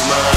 is mine.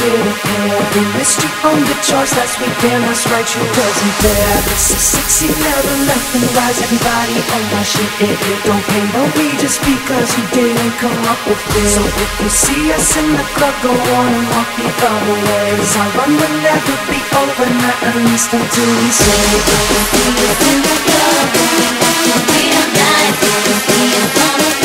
didn't care We missed you on the charts last weekend That's right, you? Wasn't there. This is sexy never nothing rise Everybody on my shit, it, it don't pay no we just because you didn't come up with this. So if you see us in the club, go on and walk the other way Cause our run will never be over, not at least until we say We live in the club, we live in the night, we live in the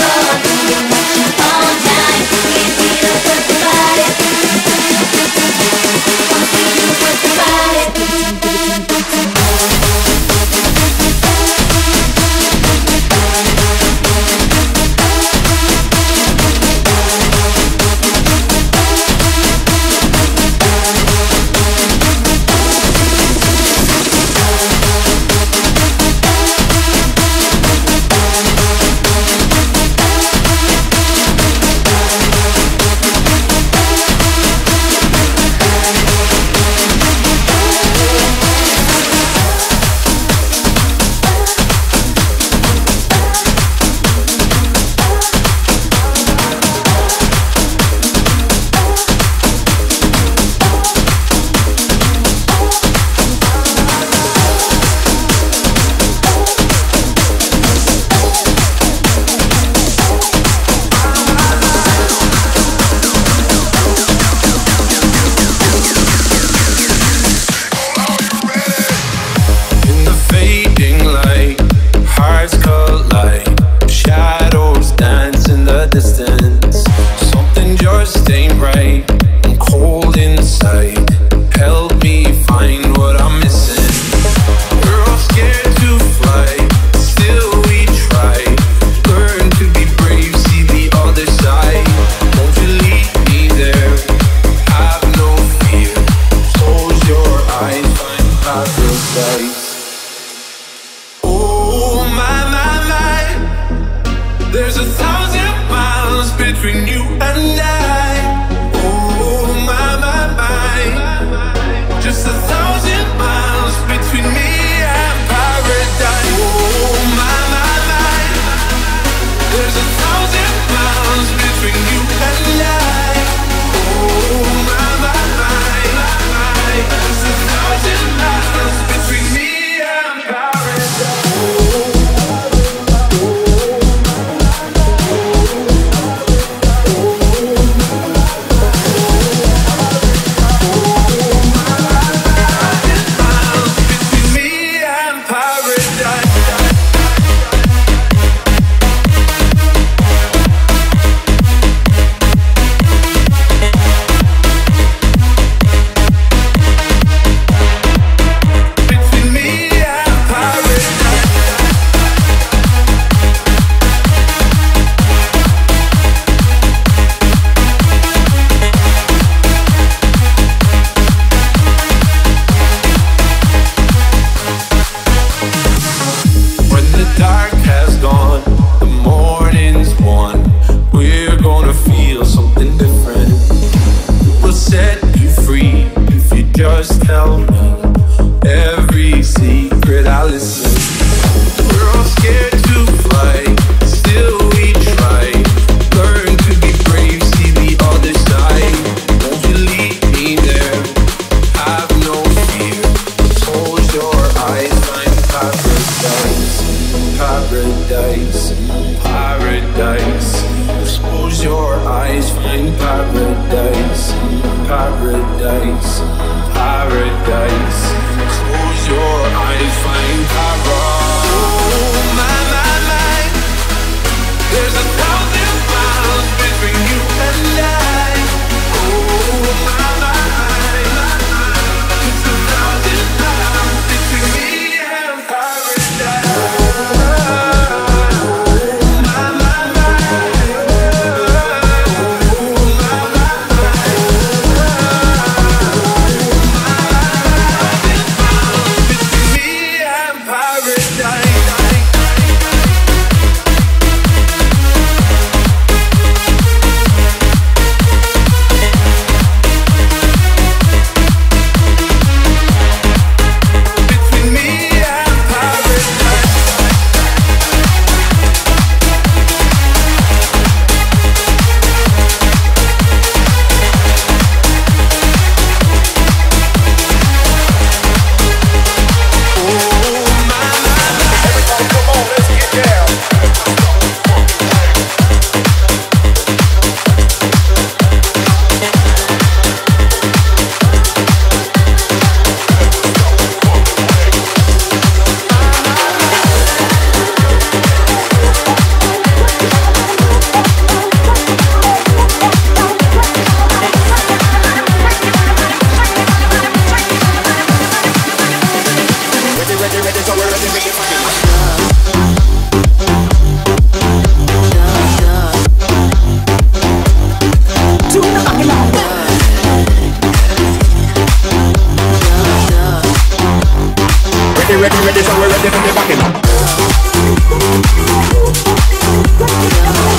paradise, paradise. Close your eyes, find paradise, paradise, paradise. Close your eyes, find paradise. Oh my, my, my. There's a thousand miles between you and I. ready, ready, ready, so we're ready for the backing.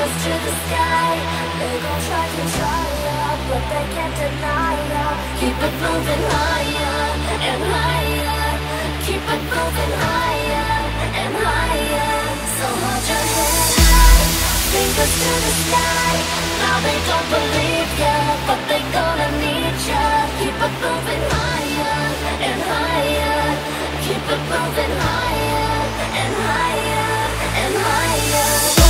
fingers to the sky. They gon' try to tire, but they can't deny ya. Keep it moving higher and higher. Keep it moving higher and higher. So hold your head high, fingers to the sky. Now they don't believe ya, but they gonna need ya. Keep it moving higher and higher. Keep it moving higher and higher and higher.